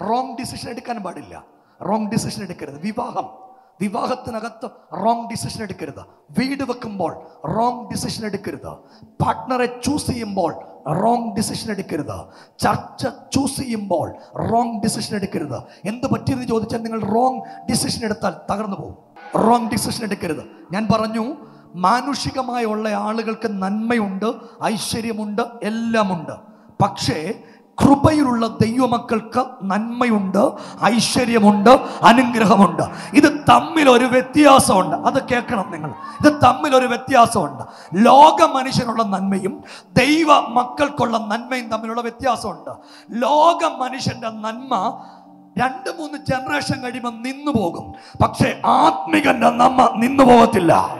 Wrong decision എടുക്കാൻ പാടില്ല. Wrong decision എടുക്കരുത്. വിവാഹം. വിവാഹത്തിനകത്ത് റോങ് ഡിസിഷൻ എടുക്കരുത്. വീട് വെക്കുമ്പോൾ റോങ് ഡിസിഷൻ എടുക്കരുത്. പാർട്ട്ണറെ ചൂസ് ചെയ്യുമ്പോൾ റോങ് ഡിസിഷൻ എടുക്കരുത്. ചർച്ച ചൂസ് ചെയ്യുമ്പോൾ റോങ് ഡിസിഷൻ എടുക്കരുത്. എന്ത് പറ്റിയെന്ന് ചോദിച്ചാൽ നിങ്ങൾ റോങ് ഡിസിഷൻ എടുത്താൽ തകർന്നു പോകും. റോങ് ഡിസിഷൻ എടുക്കരുത്. ഞാൻ പറഞ്ഞു മാനുഷികമായുള്ള ആളുകൾക്ക് നന്മയുണ്ട് ഐശ്വര്യമുണ്ട് എല്ലാമുണ്ട്. പക്ഷേ കൃപയിലുള്ള ദൈവമക്കൾക്ക് നന്മയുണ്ട് ഐശ്വര്യമുണ്ട് അനുഗ്രഹമുണ്ട്. ഇത് തമ്മിൽ ഒരു വ്യത്യാസമുണ്ട്. അത് കേൾക്കണം നിങ്ങൾ. ഇത് തമ്മിൽ ഒരു വ്യത്യാസമുണ്ട്. ലോക മനുഷ്യനുള്ള നന്മയും ദൈവ മക്കൾക്കുള്ള നന്മയും തമ്മിലുള്ള വ്യത്യാസമുണ്ട്. ലോക മനുഷ്യന്റെ നന്മ രണ്ട് മൂന്ന് ജനറേഷൻ കഴിയുമ്പോൾ നിന്നു പോകും പക്ഷേ ആത്മികന്റെ നമ്മ നിന്നു പോകത്തില്ല